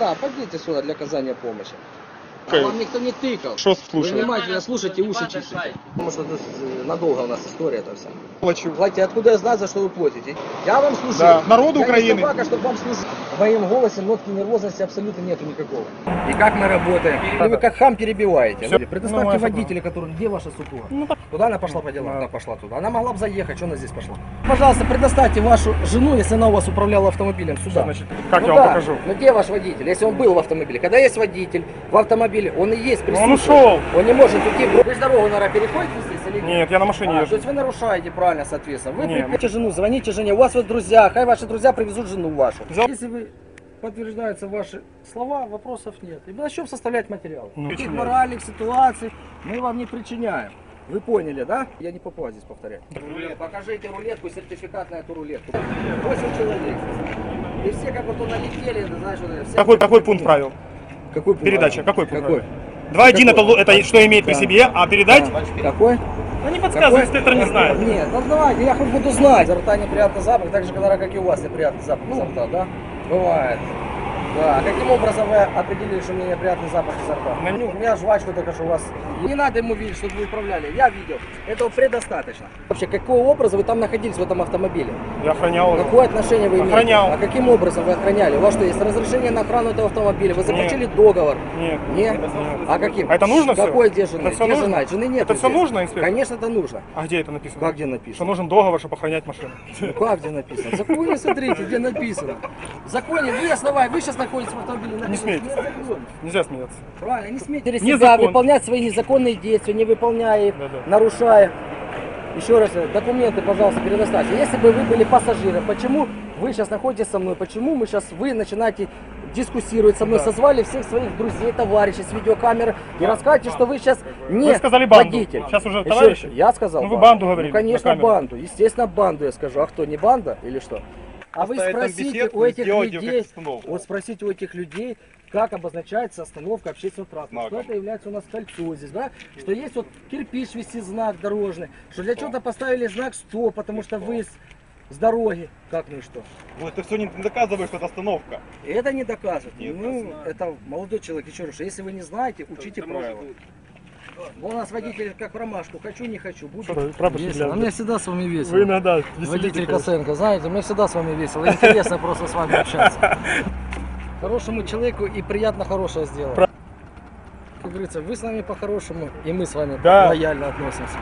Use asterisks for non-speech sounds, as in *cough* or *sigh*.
Да, пойдите сюда для оказания помощи. А Окей. вам никто не тыкал. Что Вы слушаю? внимательно слушайте, уши чистите. Потому что э, надолго у нас история это вся. Плачу. Платите, откуда я знаю, за что вы платите? Я вам служу. Да, народу я Украины. не собака, чтобы вам служить. В моем голосе нотки нервозности абсолютно нету никакого. И как мы работаем? И вы как хам перебиваете. Всё. Предоставьте Ну, водителя, который... Где ваша супруга? Ну. Куда она пошла по делам? Да. Она пошла туда. Она могла бы заехать, что она здесь пошла? Пожалуйста, предоставьте вашу жену, если она у вас управляла автомобилем, Что сюда. значит? Как Ну я вам да. покажу? Ну где ваш водитель? Если он был в автомобиле. Когда есть водитель в автомобиле, он и есть Ну, он ушел. Он не может уйти. Вы же дорогу, наверное, переходите здесь или нет? Нет, я на машине А, то езжу. есть вы нарушаете правильно, соответственно. Вы Не. пригласите жену, звоните жене, у вас вот друзья, хай ваши друзья привезут жену вашу. Взял- Если вы подтверждаются ваши слова, вопросов нет. И начнем составлять материал. Ну, причиняем. моральных ситуаций мы вам не причиняем. Вы поняли, да? Я не попал здесь повторять. Рулет. Покажите рулетку, сертификат на эту рулетку. 8 человек. И все как вот налетели, знаешь, вот все- Какой, какой пункт правил? Какой пункт? Передача, какой пункт Какой? правил? 2.1 это, это что имеет при Да. себе, а передать? Да. Какой? Ну не подсказывай, инспектор не знает. Нет, ну давайте, я хоть буду знать. Изо рта неприятный запах, так же, когда, как и у вас неприятный запах изо рта, да? Бывает. Да, а каким образом вы определили, что у меня неприятный запах изо рта? Ну, у меня жвачка только что у вас. Не надо ему видеть, чтобы вы управляли. Я видел. Этого предостаточно. Вообще, какого образа вы там находились в этом автомобиле? Я охранял его. Какое отношение вы имеете? Охранял. А каким образом вы охраняли? У вас что, есть разрешение на охрану этого автомобиля? Вы заключили договор? Нет. Нет? А каким? А это нужно? Какой где жены? Это всё где нужно? жена? Жены нет. Это всё здесь. нужно, инспектор? Конечно, это нужно. А где это написано? Как где Что написано? нужен договор, чтобы охранять машину. Ну как где написано? В законе смотрите, где написано. В законе вы основай, вы сейчас находитесь в автомобиле. «Нет закона». Нельзя смеяться. Правильно, не смейте Не себя закон. выполнять свои незаконные действия, не выполняя их, Да-да. нарушая. Еще раз, э, документы, пожалуйста, предоставьте. Если бы вы были пассажиром, почему вы сейчас находитесь со мной? Почему мы сейчас, вы начинаете дискуссировать со мной, Да. созвали всех своих друзей, товарищей с видеокамеры и расскажете, что вы сейчас не Вы сказали банду. водитель. Сейчас уже Еще- товарищи? Я сказал Ну, вы банду говорили Ну, конечно, банду. Естественно, банду я скажу. А кто, не банда или что? А вы спросите у этих людей, вот спросите у этих людей, как обозначается остановка общественного транспорта. Что это является у нас кольцо здесь, да? Что есть вот кирпич висит знак дорожный, что для чего-то поставили знак стоп, потому что вы с, с дороги. Как ну и что? Ну это все не доказывает, что это остановка. Это не доказывает. Нет, ну, это молодой человек, еще раз, если вы не знаете, учите правила. У нас водитель как в ромашку, хочу, не хочу, буду. Весело. Мне всегда с вами весело. Вы иногда Водитель. Косенко, знаете, мне всегда с вами весело. Интересно просто с вами общаться. *laughs* Хорошему человеку и приятно хорошее сделать. Как говорится, вы с нами по-хорошему, и мы с вами Да. лояльно относимся.